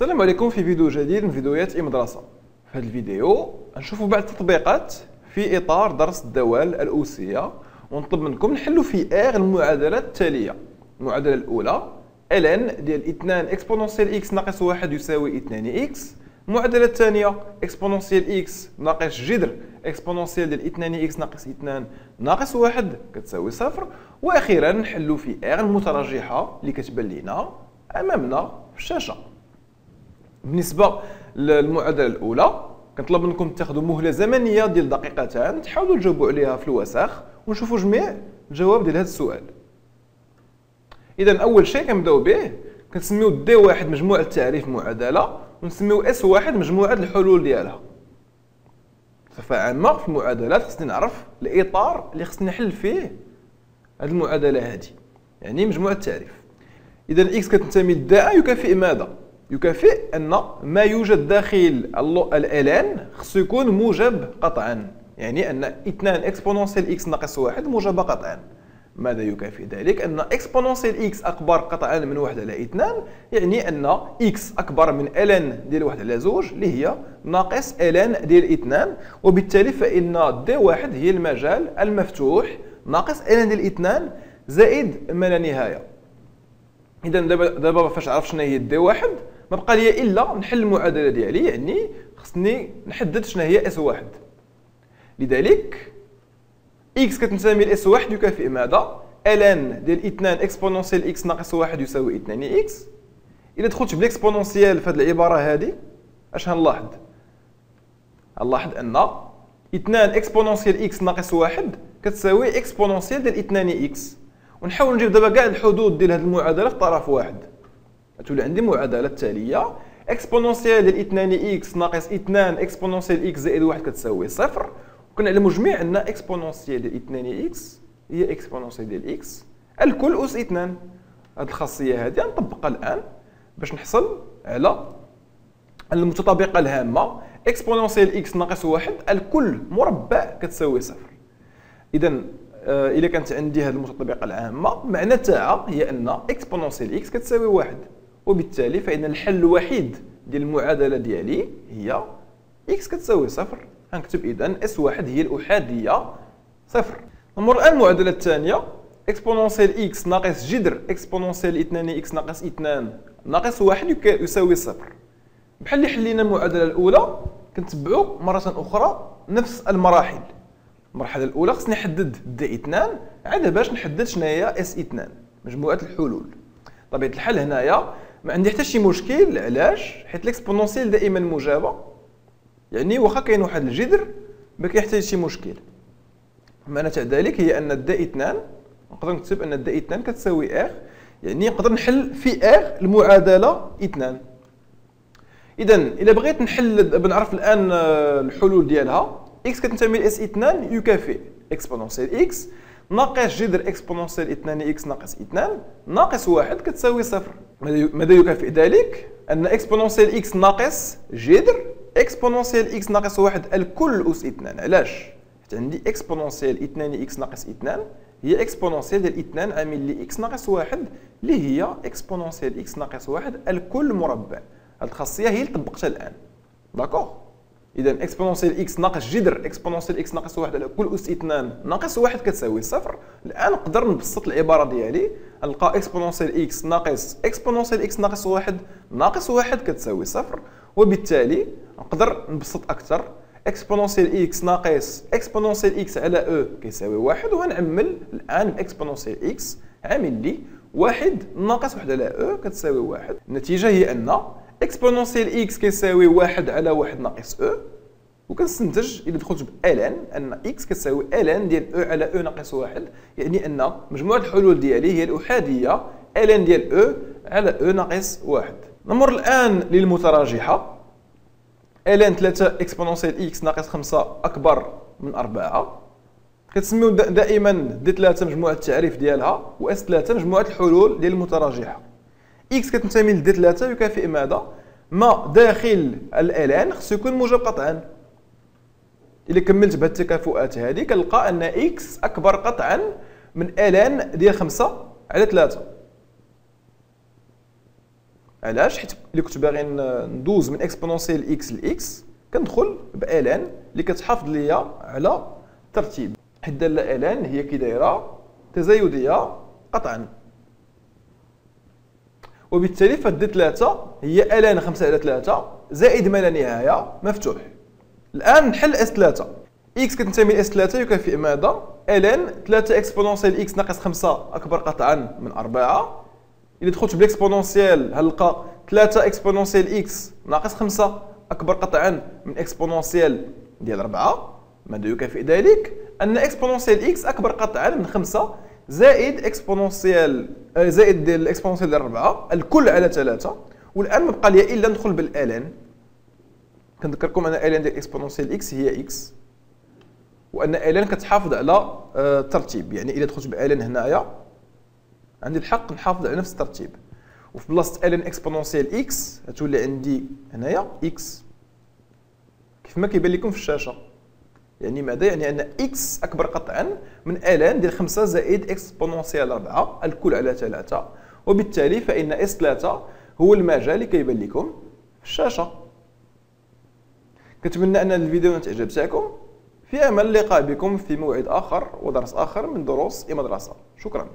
السلام عليكم في فيديو جديد من فيديوهات إي مدرسة. في هذا الفيديو نشوفوا بعض التطبيقات في إطار درس الدوال الأسية ونطلب منكم نحلوا في R المعادلات التالية. المعادلة الأولى ln ديال 2 exponentielle x ناقص 1 يساوي 2 x. المعادلة الثانية exponentielle x ناقص جذر exponentielle ديال 2 x ناقص 2 ناقص 1 كتساوي صفر. وأخيرا نحلوا في R المتراجحة اللي كتبان لينا أمامنا في الشاشة. بالنسبة للمعادلة الأولى كنطلب منكم تاخذوا مهلة زمنية ديال دقيقتين تحاولوا تجاوبوا عليها في الوسخ ونشوفوا جميع الجواب ديال هذا السؤال. اذا أول شيء كنبدأو به كنسميو دي واحد مجموعة تعريف معادلة ونسميو إس واحد مجموعة الحلول ديالها. بصفه عامة في المعادلات خصني نعرف الإطار اللي خصني نحل فيه هذه المعادلة هذه يعني مجموعة التعريف. اذا x كتنتمي ل D يكافئ ماذا؟ يكافئ أن ما يوجد داخل ال ln خصو يكون موجب قطعا. يعني أن 2 exponentielle x ناقص 1 موجبه قطعا. ماذا يكافئ ذلك؟ أن exponentielle x أكبر قطعا من 1 على 2 يعني أن x أكبر من ln ديال 1 على 2 اللي هي ناقص ln ديال 2 وبالتالي فإن D 1 هي المجال المفتوح ناقص ln ديال 2 زائد ما لا نهاية. اذا دابا دابا فاش عرفت شنو هي D 1 ما بقى لي إلا نحل المعادلة ديالي يعني خصني نحدد شنو هي S واحد. لذلك x كتنتمي ل S واحد يكافئ ماذا؟ ln ديال 2 exponentielle x ناقص واحد يساوي 2 x إلا دخلت بال exponentielle في هذه العبارة هذه أش غنلاحظ؟ غنلاحظ أن 2 exponentielle x ناقص واحد كتساوي exponentielle ديال 2 x ونحاول نجيب دابا كاع الحدود ديال هذه المعادلة في طرف واحد. تولي عندي المعادله التاليه exponentielle ديال 2 x ناقص 2 exponentielle x زائد 1 كتساوي صفر. وكنعلموا جميع أن exponentielle ديال 2 x هي exponentielle ديال x. الكل أس 2 هذه الخاصية هذه نطبقها الآن باش نحصل على المتطابقة الهامة. exponentielle x ناقص 1 الكل مربع كتساوي صفر. اذا آه، إلا كانت عندي هذه المتطابقة الهامة معنى تاعها هي أن exponentielle x كتساوي 1 وبالتالي فإن الحل الوحيد ديال المعادلة ديالي هي x كتساوي صفر. غنكتب إذا S واحد هي الأحادية صفر. نمر الآن المعادلة الثانية exponentielle x ناقص جذر exponentielle 2 x ناقص 2 ناقص واحد يساوي صفر. بحال اللي حلينا المعادلة الأولى كنتبعوا مرة أخرى نفس المراحل. المرحلة الأولى خصني نحدد D 2 عاد باش نحدد شنو هي S 2 مجموعة الحلول. طبيعة الحال هنايا ما عندي حتى شي مشكل علاش؟ حيت l'exponentielle دائما موجبه يعني واخا كاين واحد الجذر ما حتى شي مشكل. معنى تاع ذلك هي أن D 2 نقدر نكتب أن D 2 كتساوي R يعني نقدر نحل في R المعادلة 2 اذا إلا بغيت نحل بنعرف الآن الحلول ديالها x كتنتمي ل S 2 يكافئ. exponentielle x ناقص جذر exponentielle 2 x ناقص 2 ناقص 1 كتساوي صفر. ماذا يكافئ ذلك؟ أن exponentielle x ناقص جذر exponentielle x ناقص 1 الكل أس 2 علاش؟ حيت عندي exponentielle 2 x ناقص 2 هي exponentielle ديال 2 عامل لي x ناقص 1 اللي هي exponentielle x ناقص 1 الكل مربع. هذه الخاصية هي اللي طبقتها الآن. d'accord اذا exponentielle x ناقص جذر. exponentielle x ناقص 1 الكل أس 2 ناقص 1 كتساوي صفر. الآن نقدر نبسط العبارة ديالي. نلقى exponentielle x ناقص exponentielle x ناقص 1 ناقص 1 كتساوي صفر. وبالتالي نقدر نبسط أكثر. exponentielle x ناقص exponentielle x على e كيساوي 1 وغنعمل الآن exponentielle x عامل لي 1 ناقص 1 على e كتساوي 1 النتيجة هي أن exponentielle x كيساوي 1 على 1 ناقص e وكنستنتج اذا دخلت ب ln أن x كتساوي ln ديال e على e ناقص 1 يعني أن مجموعة الحلول ديالي هي الأحادية ln ديال e على e ناقص 1 نمر الآن للمتراجحة. ln 3 exponentielle x ناقص 5 أكبر من 4 كتسميو دائما D 3 مجموعة التعريف ديالها و S 3 مجموعة الحلول ديال المتراجحة. x كتنتمي ل D 3 يكافئ ماذا؟ ما داخل ال ln خصو يكون موجب قطعا. إلا كملت بهذه التكافؤات هذه كنلقى أن x أكبر قطعا من ln ديال 5 على 3 علاش؟ حيت اللي كنت باغي ندوز من exponentielle x ل x كندخل ب ln اللي كتحافظ ليا على الترتيب حيت الداله ln هي كي دايرة تزايدية قطعا. وبالتالي ف D 3 هي ln 5 على 3 زائد ما لا نهاية مفتوح. الآن نحل S 3 x كتنتمي ل S 3 يكافئ ماذا؟ ln 3 exponentielle x ناقص 5 أكبر قطعا من 4 الا دخلت بال exponentielle غنلقى 3 exponentielle x ناقص 5 أكبر قطعا من exponentielle ديال 4 ماذا يكافئ ذلك؟ أن exponentielle x أكبر قطعا من 5 زائد exponentielle آه، زائد ال exponentielle ديال 4 الكل على 3 والآن ما بقى لي إلا ندخل بال ln كنذكركم أن ln ديال exponentielle x هي x وأن ln كتحافظ على الترتيب. آه، يعني إلا دخلت ب ln هنايا عندي الحق نحافظ على نفس الترتيب. وفي بلاصة ln exponentielle x غتولي عندي هنايا x كيف ما كيبان لكم في الشاشة. يعني ماذا؟ يعني أن x أكبر قطعا من ln ديال 5 زائد exponentielle 4 الكل على 3 وبالتالي فإن S 3 هو المجال اللي كيبان لكم في الشاشة. كنتمنى أن الفيديو تعجبتكم في امل اللقاء بكم في موعد آخر ودرس آخر من دروس اي مدرسه شكرا.